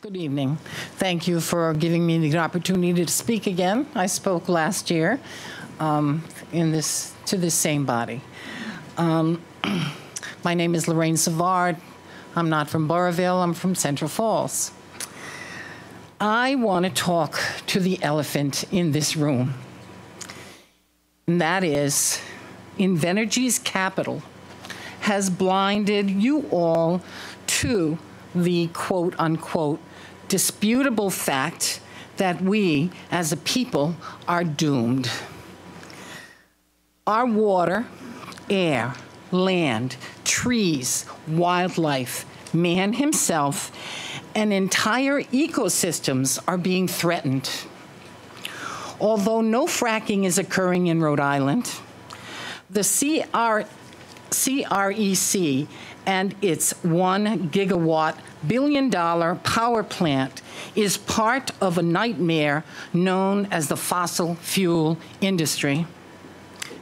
Good evening. Thank you for giving me the opportunity to speak again. I spoke last year um, in this to this same body. Um, my name is Lorraine Savard. I'm not from Burrillville. I'm from Central Falls. I want to talk to the elephant in this room, and that is Invenergy's capital has blinded you all to the quote unquote disputable fact that we as a people are doomed. Our water, air, land, trees, wildlife, man himself, and entire ecosystems are being threatened. Although no fracking is occurring in Rhode Island, the CR, CREC and its one gigawatt billion dollar power plant is part of a nightmare known as the fossil fuel industry.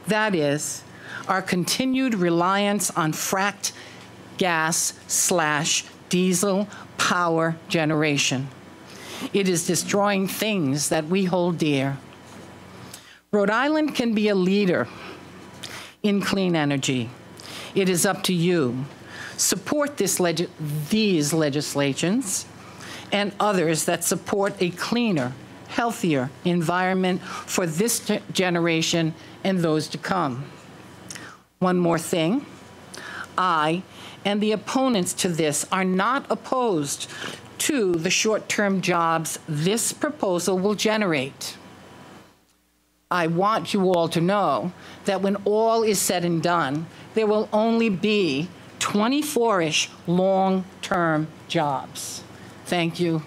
That is, our continued reliance on fracked gas slash diesel power generation. It is destroying things that we hold dear. Rhode Island can be a leader in clean energy. It is up to you support this leg these legislations and others that support a cleaner, healthier environment for this generation and those to come. One more thing. I and the opponents to this are not opposed to the short-term jobs this proposal will generate. I want you all to know that when all is said and done, there will only be 24-ish long-term jobs. Thank you.